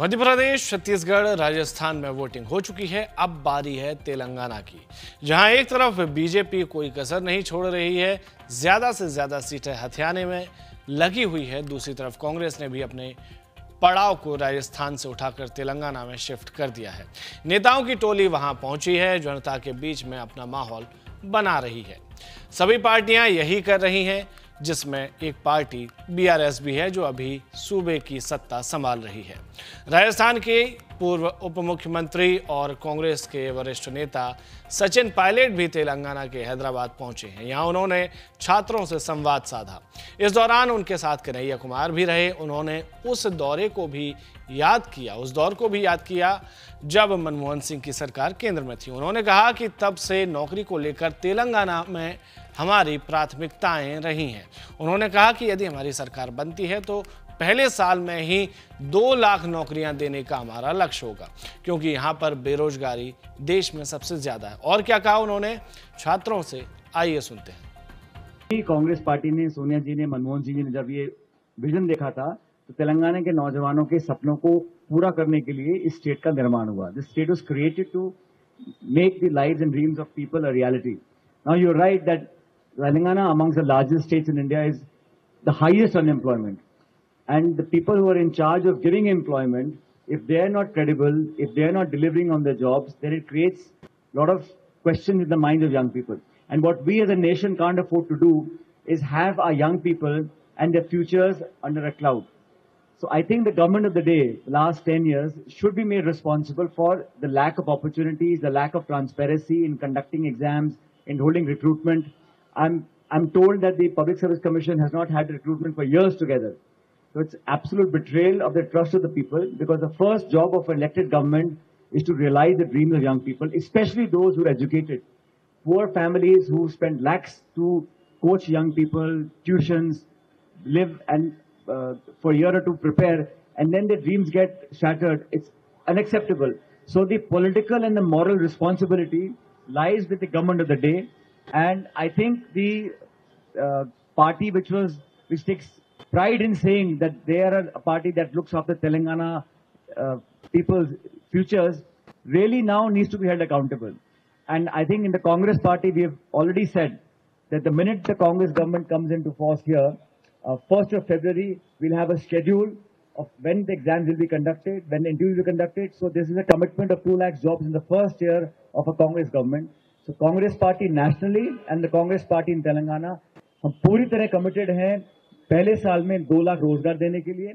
मध्य प्रदेश छत्तीसगढ़, राजस्थान में वोटिंग हो चुकी है। अब बारी है तेलंगाना की, जहाँ एक तरफ़ बीजेपी कोई कसर नहीं छोड़ रही है, ज़्यादा से ज़्यादा सीटें हथियाने में लगी हुई है। दूसरी तरफ़ कांग्रेस ने भी अपने पड़ाव को राजस्थान से उठाकर तेलंगाना में शिफ्ट कर दिया है। नेताओं की टोली वहाँ पहुँची है, जनता के बीच में अपना माहौल बना रही है। सभी पार्टियाँ यही कर रही हैं जिसमें एक पार्टी बीआरएस भी है, जो अभी सूबे की सत्ता संभाल रही है। राजस्थान के पूर्व उप मुख्यमंत्री और कांग्रेस के वरिष्ठ नेता सचिन पायलट भी तेलंगाना के हैदराबाद पहुँचे हैं। यहाँ उन्होंने छात्रों से संवाद साधा। इस दौरान उनके साथ कन्हैया कुमार भी रहे। उन्होंने उस दौरे को भी याद किया, उस दौर को भी याद किया जब मनमोहन सिंह की सरकार केंद्र में थी। उन्होंने कहा कि तब से नौकरी को लेकर तेलंगाना में हमारी प्राथमिकताएँ रही हैं। उन्होंने कहा कि यदि हमारी सरकार बनती है तो पहले साल में ही दो लाख नौकरियाँ देने का हमारा लक्ष्य होगा, क्योंकि यहाँ पर बेरोजगारी देश में सबसे ज़्यादा है। और क्या कहा उन्होंने? छात्रों से आइए सुनते हैं। कांग्रेस पार्टी ने, सोनिया जी ने, मनमोहन जी ने जब ये विजन देखा था तो तेलंगाना के नौजवानों के सपनों को पूरा करने के लिए इस स्टेट का निर्माण हुआ। This state was created to make the lives and dreams of people a reality now you right that Telangana, amongst the largest states in India, is the highest unemployment. And the people who are in charge of giving employment, if they are not credible, if they are not delivering on their jobs, then it creates a lot of questions in the minds of young people. And what we as a nation can't afford to do is have our young people and their futures under a cloud. So I think the government of the day, the last 10 years, should be made responsible for the lack of opportunities, the lack of transparency in conducting exams, in holding recruitment, I'm, I'm told that the Public Service Commission has not had recruitment for years together. So it's absolute betrayal of the trust of the people because the first job of an elected government is to realize the dreams of young people, especially those who are educated. Poor families who spend lakhs to coach young people, tuitions, live and uh, for a year or two prepare, and then their dreams get shattered. It's unacceptable. So the political and the moral responsibility lies with the government of the day and I think the uh, party which was, which takes pride in saying that they are a party that looks after Telangana uh, people's futures, really now needs to be held accountable. And I think in the Congress party, we have already said that the minute the Congress government comes into force here, uh, 1st of February, we'll have a schedule of when the exams will be conducted, when the interviews will be conducted. So this is a commitment of 2 lakh jobs in the first year of a Congress government. So Congress party nationally and the Congress party in Telangana, हम पूरी तरह committed हैं पहले साल में दो लाख रोज़गार देने के लिए।